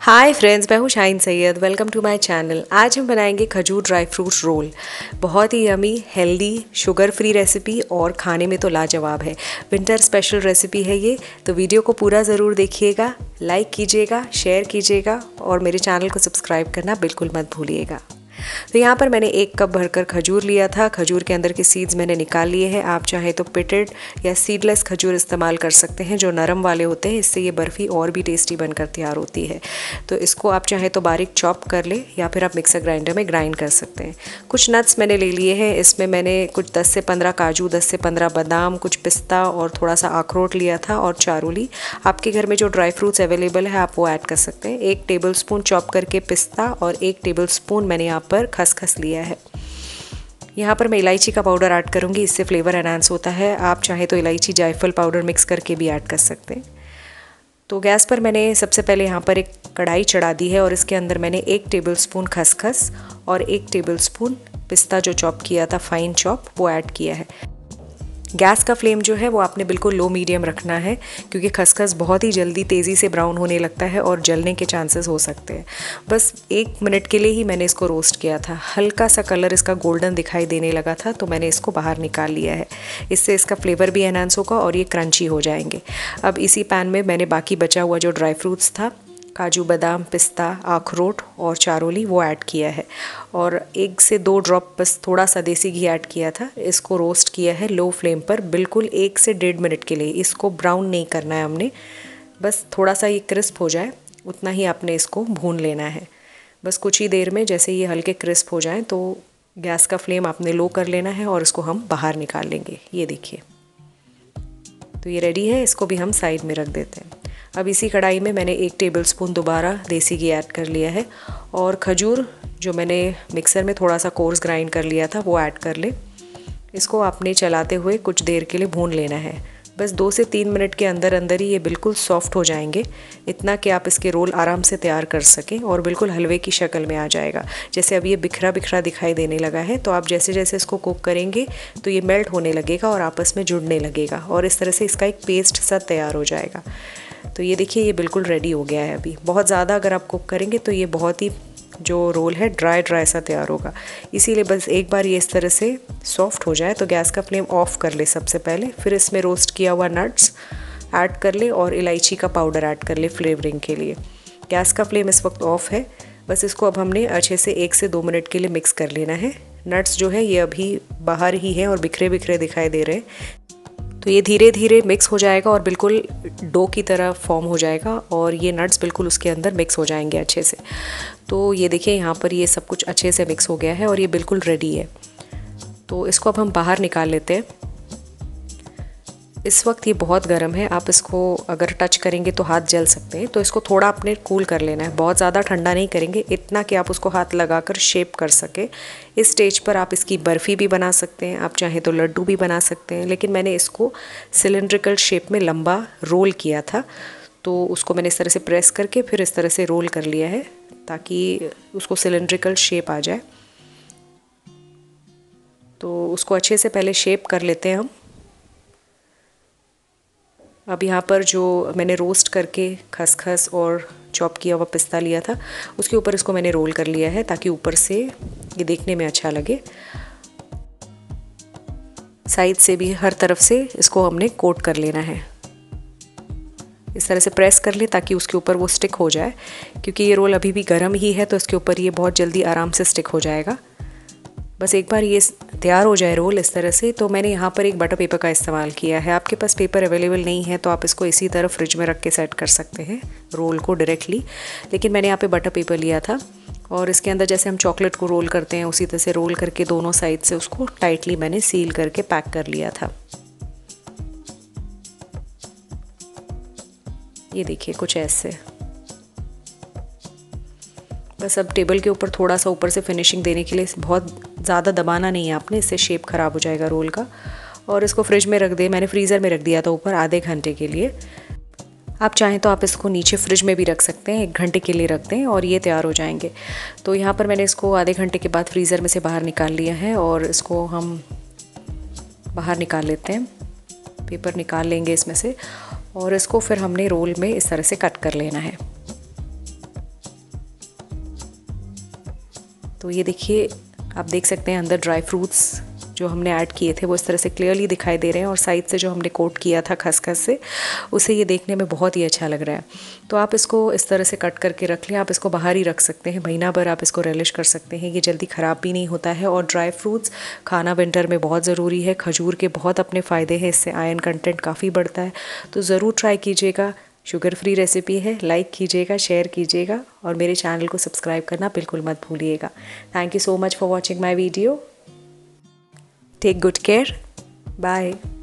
हाय friends मैं हूँ Shine Syed. Welcome to my channel आज हम बनाएँगे खजूर ड्राई फ्रूट रोल बहुत ही yummy healthy sugar free recipe और खाने में तो लाजवाब है। विंटर स्पेशल रेसिपी है ये। तो वीडियो को पूरा ज़रूर देखिएगा लाइक कीजिएगा शेयर कीजिएगा और मेरे चैनल को सब्सक्राइब करना बिल्कुल मत भूलिएगा। तो यहाँ पर मैंने एक कप भरकर खजूर लिया था। खजूर के अंदर के सीड्स मैंने निकाल लिए हैं। आप चाहे तो पिटेड या सीडलेस खजूर इस्तेमाल कर सकते हैं, जो नरम वाले होते हैं। इससे ये बर्फ़ी और भी टेस्टी बनकर तैयार होती है। तो इसको आप चाहे तो बारीक चॉप कर ले, या फिर आप मिक्सर ग्राइंडर में ग्राइंड कर सकते हैं। कुछ नट्स मैंने ले लिए हैं। इसमें मैंने कुछ दस से पंद्रह काजू, दस से पंद्रह बादाम, कुछ पिस्ता और थोड़ा सा अखरोट लिया था और चारोली। आपके घर में जो ड्राई फ्रूट्स अवेलेबल है, आप वो ऐड कर सकते हैं। एक टेबल स्पून चॉप करके पिस्ता और एक टेबल स्पून मैंने यहाँ पर खसखस लिया है। यहाँ पर मैं इलायची का पाउडर ऐड करूँगी, इससे फ्लेवर एनहांस होता है। आप चाहे तो इलायची जायफल पाउडर मिक्स करके भी ऐड कर सकते हैं। तो गैस पर मैंने सबसे पहले यहाँ पर एक कढ़ाई चढ़ा दी है और इसके अंदर मैंने एक टेबल स्पून खसखस और एक टेबल स्पून पिस्ता जो चॉप किया था, फाइन चॉप, वो ऐड किया है। गैस का फ्लेम जो है वो आपने बिल्कुल लो मीडियम रखना है, क्योंकि खसखस बहुत ही जल्दी तेज़ी से ब्राउन होने लगता है और जलने के चांसेस हो सकते हैं। बस एक मिनट के लिए ही मैंने इसको रोस्ट किया था। हल्का सा कलर इसका गोल्डन दिखाई देने लगा था तो मैंने इसको बाहर निकाल लिया है। इससे इसका फ्लेवर भी एनहांस होगा और ये क्रंची हो जाएँगे। अब इसी पैन में मैंने बाकी बचा हुआ जो ड्राई फ्रूट्स था काजू बादाम, पिस्ता, अखरोट और चारोली वो ऐड किया है। और एक से दो ड्रॉप बस थोड़ा सा देसी घी ऐड किया था। इसको रोस्ट किया है लो फ्लेम पर बिल्कुल एक से डेढ़ मिनट के लिए। इसको ब्राउन नहीं करना है हमने। बस थोड़ा सा ये क्रिस्प हो जाए, उतना ही आपने इसको भून लेना है। बस कुछ ही देर में जैसे ये हल्के क्रिस्प हो जाएँ तो गैस का फ्लेम आपने लो कर लेना है और इसको हम बाहर निकाल लेंगे। ये देखिए। तो ये रेडी है, इसको भी हम साइड में रख देते हैं। अब इसी कढ़ाई में मैंने एक टेबल स्पून दोबारा देसी घी ऐड कर लिया है और खजूर जो मैंने मिक्सर में थोड़ा सा कोर्स ग्राइंड कर लिया था, वो ऐड कर ले। इसको आपने चलाते हुए कुछ देर के लिए भून लेना है। बस दो से तीन मिनट के अंदर अंदर ही ये बिल्कुल सॉफ्ट हो जाएँगे, इतना कि आप इसके रोल आराम से तैयार कर सकें और बिल्कुल हलवे की शक्ल में आ जाएगा। जैसे अब ये बिखरा बिखरा दिखाई देने लगा है तो आप जैसे जैसे इसको कुक करेंगे तो ये मेल्ट होने लगेगा और आपस में जुड़ने लगेगा और इस तरह से इसका एक पेस्ट सा तैयार हो जाएगा। तो ये देखिए, ये बिल्कुल रेडी हो गया है अभी। बहुत ज़्यादा अगर आप कुक करेंगे तो ये बहुत ही जो रोल है ड्राई ड्राई सा तैयार होगा। इसीलिए बस एक बार ये इस तरह से सॉफ्ट हो जाए तो गैस का फ्लेम ऑफ़ कर ले सबसे पहले। फिर इसमें रोस्ट किया हुआ नट्स ऐड कर ले और इलायची का पाउडर ऐड कर ले फ्लेवरिंग के लिए। गैस का फ्लेम इस वक्त ऑफ़ है। बस इसको अब हमने अच्छे से एक से दो मिनट के लिए मिक्स कर लेना है। नट्स जो है, ये अभी बाहर ही हैं और बिखरे बिखरे दिखाई दे रहे हैं। तो ये धीरे धीरे मिक्स हो जाएगा और बिल्कुल डो की तरह फॉर्म हो जाएगा और ये नट्स बिल्कुल उसके अंदर मिक्स हो जाएँगे अच्छे से। तो ये देखिए, यहाँ पर ये सब कुछ अच्छे से मिक्स हो गया है और ये बिल्कुल रेडी है। तो इसको अब हम बाहर निकाल लेते हैं। इस वक्त ये बहुत गर्म है, आप इसको अगर टच करेंगे तो हाथ जल सकते हैं तो इसको थोड़ा अपने कूल कर लेना है। बहुत ज़्यादा ठंडा नहीं करेंगे, इतना कि आप उसको हाथ लगाकर शेप कर सके। इस स्टेज पर आप इसकी बर्फ़ी भी बना सकते हैं, आप चाहें तो लड्डू भी बना सकते हैं, लेकिन मैंने इसको सिलेंड्रिकल शेप में लंबा रोल किया था तो उसको मैंने इस तरह से प्रेस करके फिर इस तरह से रोल कर लिया है, ताकि उसको सिलेंड्रिकल शेप आ जाए। तो उसको अच्छे से पहले शेप कर लेते हैं हम। अब यहाँ पर जो मैंने रोस्ट करके खसखस और चॉप किया हुआ पिस्ता लिया था, उसके ऊपर इसको मैंने रोल कर लिया है ताकि ऊपर से ये देखने में अच्छा लगे। साइड से भी हर तरफ़ से इसको हमने कोट कर लेना है। इस तरह से प्रेस कर ले ताकि उसके ऊपर वो स्टिक हो जाए, क्योंकि ये रोल अभी भी गर्म ही है तो इसके ऊपर ये बहुत जल्दी आराम से स्टिक हो जाएगा। बस एक बार ये तैयार हो जाए रोल इस तरह से तो मैंने यहाँ पर एक बटर पेपर का इस्तेमाल किया है। आपके पास पेपर अवेलेबल नहीं है तो आप इसको इसी तरह फ्रिज में रख के सेट कर सकते हैं रोल को डायरेक्टली लेकिन मैंने यहाँ पे बटर पेपर लिया था, और इसके अंदर जैसे हम चॉकलेट को रोल करते हैं, उसी तरह से रोल करके दोनों साइड से उसको टाइटली मैंने सील करके पैक कर लिया था। ये देखिए, कुछ ऐसे। बस अब टेबल के ऊपर थोड़ा सा ऊपर से फिनिशिंग देने के लिए बहुत ज़्यादा दबाना नहीं है आपने, इससे शेप ख़राब हो जाएगा रोल का। और इसको फ्रिज में रख दे, मैंने फ्रीज़र में रख दिया था ऊपर आधे घंटे के लिए। आप चाहें तो आप इसको नीचे फ्रिज में भी रख सकते हैं, एक घंटे के लिए रख दें और ये तैयार हो जाएँगे। तो यहाँ पर मैंने इसको आधे घंटे के बाद फ्रीज़र में से बाहर निकाल लिया है और इसको हम बाहर निकाल लेते हैं। पेपर निकाल लेंगे इसमें से और इसको फिर हमने रोल में इस तरह से कट कर लेना है। तो ये देखिए आप देख सकते हैं अंदर ड्राई फ्रूट्स जो हमने ऐड किए थे, वो इस तरह से क्लियरली दिखाई दे रहे हैं और साइड से जो हमने कोट किया था खसखस से, उसे ये देखने में बहुत ही अच्छा लग रहा है। तो आप इसको इस तरह से कट करके रख लें, आप इसको बाहर ही रख सकते हैं, महीना भर आप इसको रेलिश कर सकते हैं, ये जल्दी ख़राब भी नहीं होता है और ड्राई फ्रूट्स खाना विंटर में बहुत ज़रूरी है, खजूर के बहुत अपने फ़ायदे हैं, इससे आयन कंटेंट काफ़ी बढ़ता है। तो ज़रूर ट्राई कीजिएगा शुगर फ्री रेसिपी है। लाइक कीजिएगा शेयर कीजिएगा और मेरे चैनल को सब्सक्राइब करना बिल्कुल मत भूलिएगा। Thank you so much for watching my video take good care Bye.